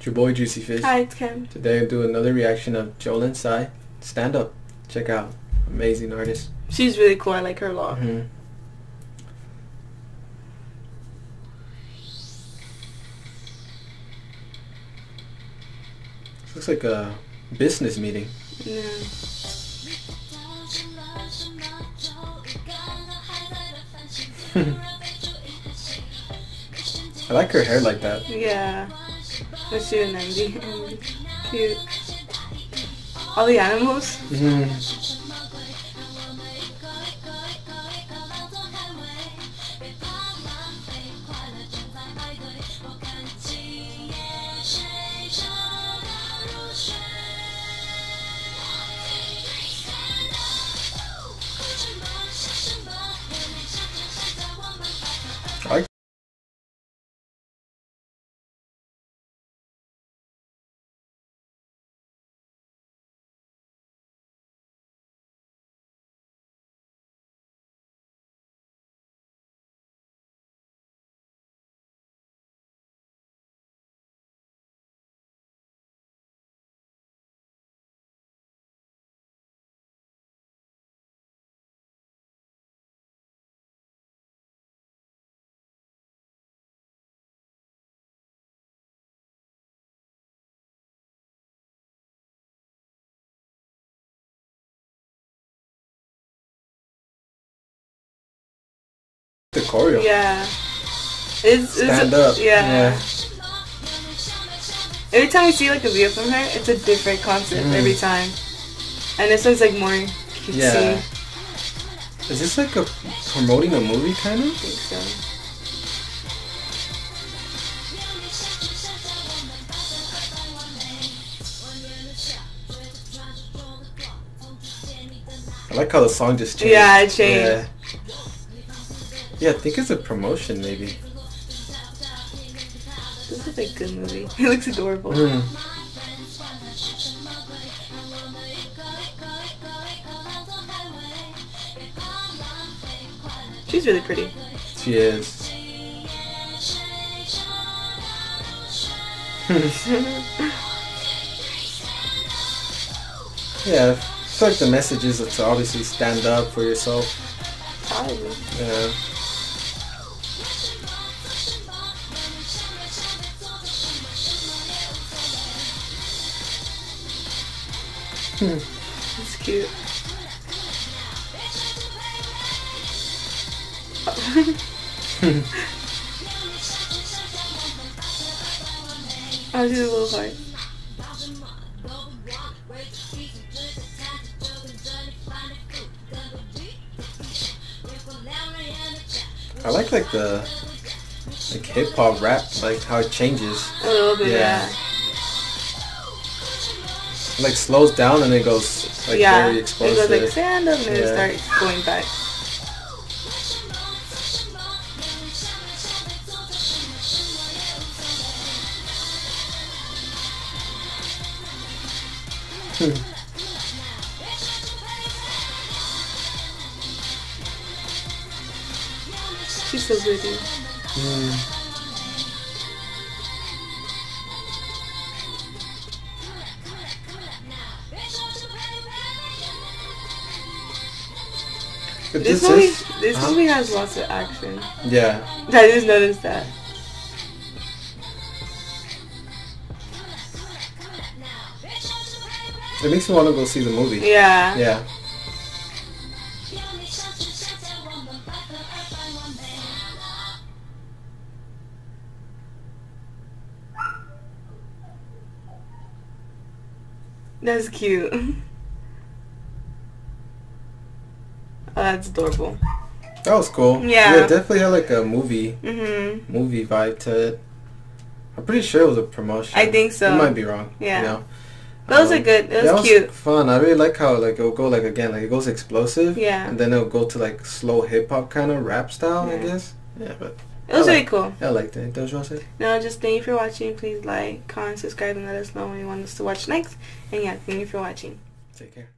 It's your boy Juicy Fish. Hi, it's Kim. Today I'll do another reaction of Jolin Tsai. Stand up. Check out. Amazing artist. She's really cool. I like her a lot. hmm Looks like a business meeting. Yeah. I like her hair like that. Yeah. Let's do MD. Cute. All the animals. I the choreo. Yeah. It's, it's Stand up. Yeah. Yeah. Every time we see like a video from her, it's a different concept Mhm. every time. And this one's like more cutesy. Yeah. Is this like a promoting a movie kind of? I think so. I like how the song just changed. Yeah, it changed. Yeah. Yeah, I think it's a promotion maybe. This is a good movie. It looks adorable. Mm. She's really pretty. She is. yeah, I feel like the message is to obviously stand up for yourself. Probably. Yeah. It's cute. I'll do a little heart. I like like the like hip hop rap, like how it changes. A little bit, Yeah. yeah. Like slows down and it goes like yeah. very It explosive. goes like stand up and then Yeah. it starts going back. She's so pretty. Mm. But This, this movie, is this huh? movie has lots of action. yeah. I just noticed that. It makes me want to go see the movie. Yeah. Yeah. That's cute. that's adorable. That was cool. Yeah. Yeah, it definitely had like a movie Mhm. movie vibe to it. I'm pretty sure it was a promotion. I think so. You might be wrong. Yeah. You know? Those Um, are good. It that was cute. fun. I really like how like it'll go like again like it goes explosive. Yeah. And then it'll go to like slow hip hop kind of rap style. I guess. Yeah, but It was really cool. I liked it. Don't you want to say? No, just thank you for watching. Please like, comment, subscribe, and let us know when you want us to watch next. And yeah, thank you for watching. Take care.